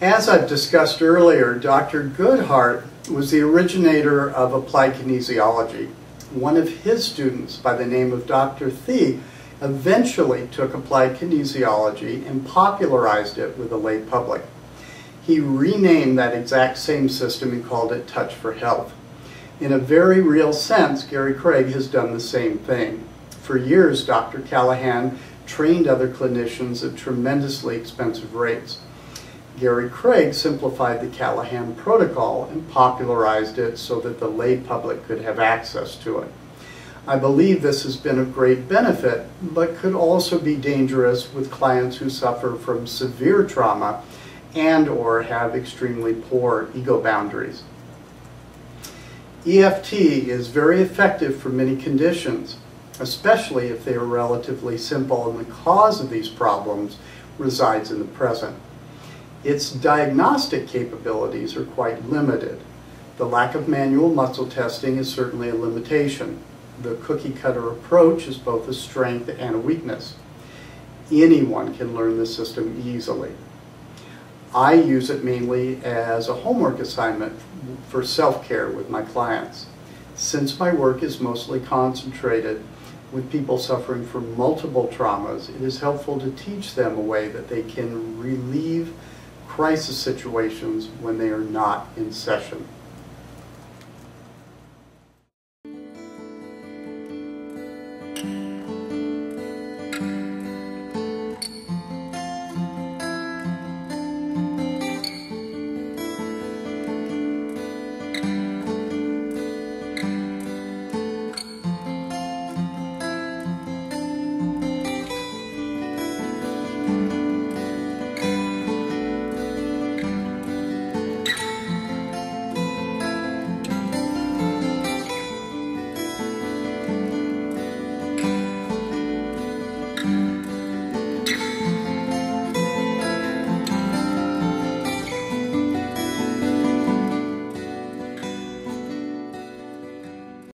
as I've discussed earlier, Dr. Goodheart was the originator of applied kinesiology. One of his students by the name of Dr. Thie eventually took applied kinesiology and popularized it with the lay public. He renamed that exact same system and called it Touch for Health. In a very real sense, Gary Craig has done the same thing. For years, Dr. Callahan trained other clinicians at tremendously expensive rates. Gary Craig simplified the Callahan protocol and popularized it so that the lay public could have access to it. I believe this has been of great benefit, but could also be dangerous with clients who suffer from severe trauma and or have extremely poor ego boundaries. EFT is very effective for many conditions, especially if they are relatively simple and the cause of these problems resides in the present. Its diagnostic capabilities are quite limited. The lack of manual muscle testing is certainly a limitation. The cookie cutter approach is both a strength and a weakness. Anyone can learn the system easily. I use it mainly as a homework assignment for self-care with my clients. Since my work is mostly concentrated with people suffering from multiple traumas, it is helpful to teach them a way that they can relieve crisis situations when they are not in session.